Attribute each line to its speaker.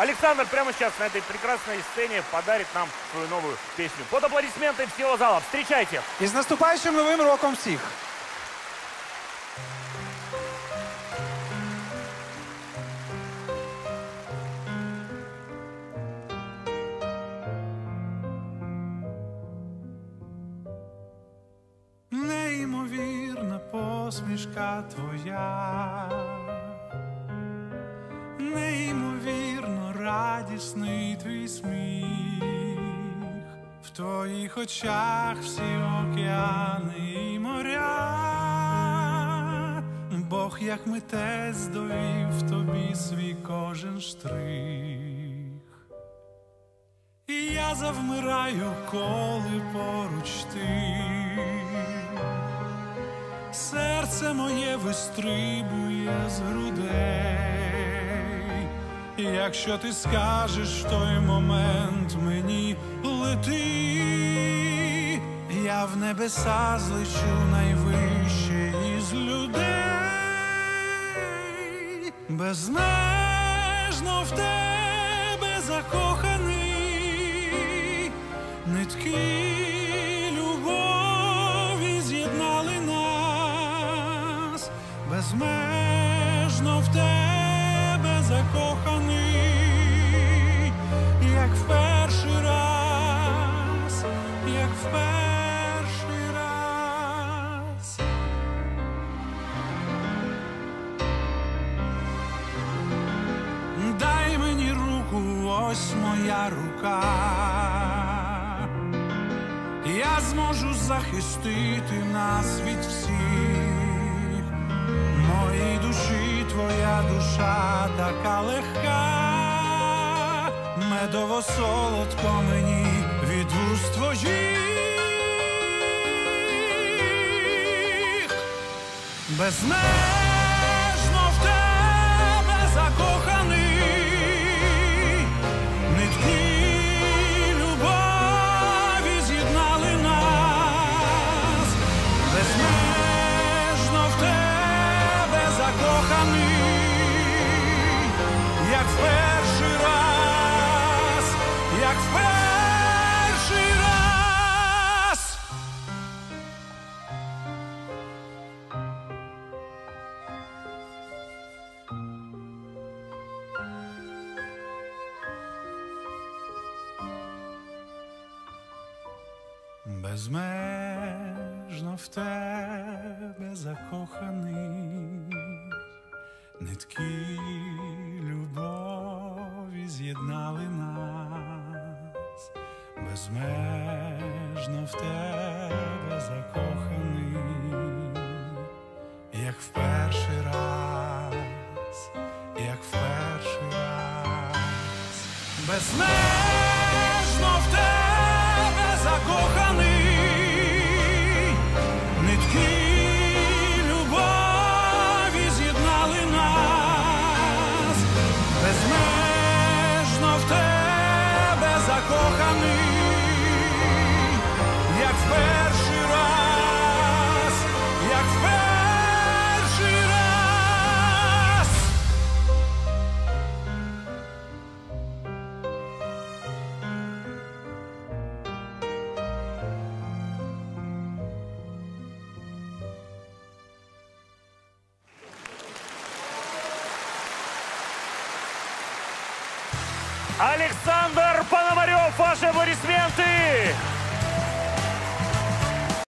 Speaker 1: Александр прямо сейчас на этой прекрасной сцене подарит нам свою новую песню. Под аплодисменты всего зала. Встречайте!
Speaker 2: І з наступаючим новим роком всіх!
Speaker 3: Неймовірна посмішка твоя, неймовірно Радісний твій сміх, в твоїх очах всі океани і моря, Бог як митець довів тобі свій кожен штрих. І я завмираю, коли поруч ти. Серце моє вистрибує з грудей. І Якщо ти скажеш в той момент мені лети, я в небеса злечу найвище із людей, безмежно в тебе закоханий, нитки любові з'єднали нас, безмежно в тебе ось моя рука. Я зможу захистити нас від всіх. Моїй душі твоя душа така легка, медово солодко мені від вуст твоїх. Безмежно в Безмежно в тебе закоханий, нитки любові з'єднали нас, безмежно в тебе закоханий, як в перший раз, як в перший раз, безмежно
Speaker 1: Александр Пономарев, ваши аплодисменты!